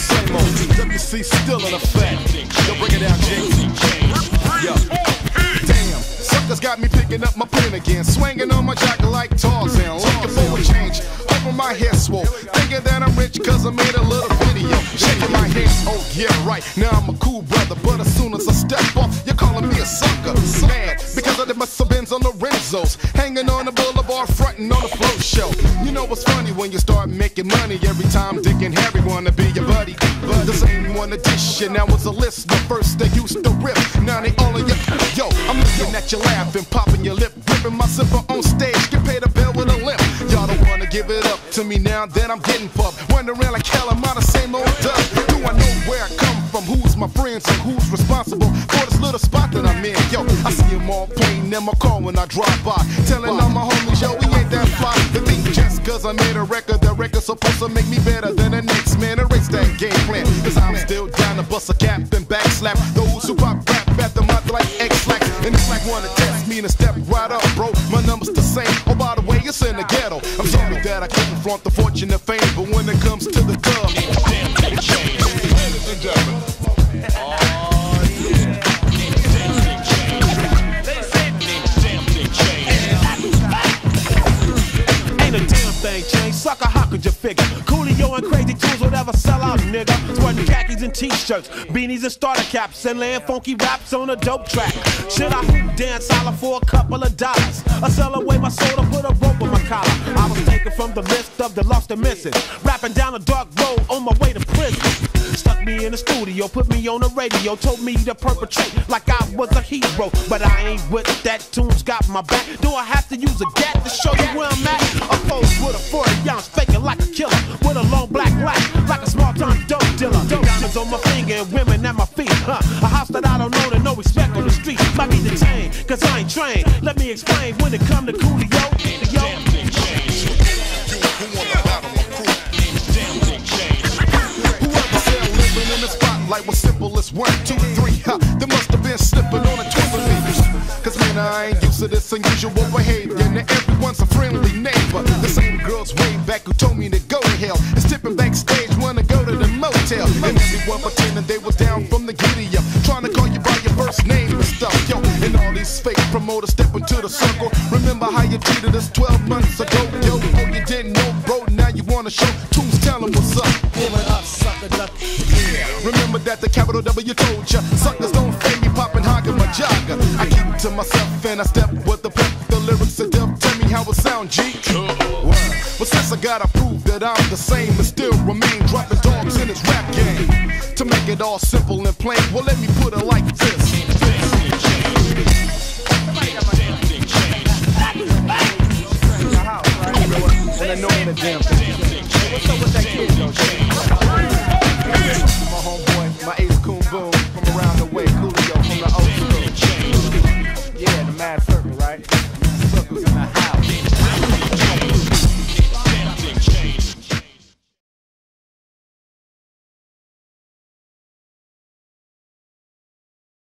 same old. WC still in effect. Yo, bring it down, G. Yo. Damn, suckers got me picking up my pen again. Swinging on my jacket like Tarzan. Looking for a change. Hoping my hair swole. Thinking that I'm rich cause I made a little video. Shaking my head. Oh, yeah, right. Now I'm a cool brother. But as soon as I step off, you're calling me a sucker. Mad because I did my subbins on the Renzos. Hanging on the fronting on the flow show. You know what's funny when you start making money every time Dick and Harry wanna be your buddy. But the same one edition, now was a list. The first they used to rip, now they all of you. Yo, I'm looking at you laughing, popping your lip, gripping my zipper on stage. Get paid a bill with a limp. Y'all don't wanna give it up to me now, then I'm getting pumped. Wondering like hell, am I the same old duck? Do I know where I come from? Who's my friends and who's responsible for this little spot that? Yo, I see him all playing in my car when I drive by. Telling all my homies, yo, we ain't that fly. They think just cause I made a record, the record's supposed to make me better than the next man. Erase that game plan. Cause I'm still down to bust a cap and back backslap those who pop rap at the mouth like Ex-Lax. And it's like wanna test me and step right up, bro. My number's the same. Oh, by the way, it's in the ghetto. I'm sorry that I couldn't flaunt the fortune and fame, but when it comes to the dub, Ladies figure? Coolio and Crazy Toones would ever sell out, nigga. Sporting khakis and t-shirts, beanies and starter caps, and laying funky raps on a dope track. Should I dance holler for a couple of dollars? Or sell away my soul to put a rope on my collar? I was taken from the list of the lost and missing. Rapping down a dark road on my me in the studio, put me on the radio, told me to perpetrate like I was a hero. But I ain't with that, Toones got my back. Do I have to use a gat to show you where I'm at? A pose with a 40 ounce, faking like a killer. With a long black light, like a small time dope dealer. Diamonds on my finger and women at my feet, huh? A house that I don't own and no respect on the street. Might be detained, cause I ain't trained. Let me explain when it come to Coolio. One, two, three, huh? They must have been slipping on a twin leaves. Cause man, I ain't used to this unusual behavior. Now everyone's a friendly neighbor. The same girls way back who told me to go to hell. Is tipping backstage, wanna go to the motel. And everyone pretending they was down from the giddy up. Trying to call you by your first name and stuff, yo. And all these fake promoters step into the circle. Remember how you treated us 12 months ago, yo. Oh, you didn't know, bro. Now you wanna show. remember that the capital W told ya. Suckers don't feel me popping hogging my jogger. I keep to myself and I step with the pep. The lyrics are deaf, tell me how it sound, G. But since I gotta prove that I'm the same and still remain dropping dogs in this rap game. To make it all simple and plain, well, let me put it like this.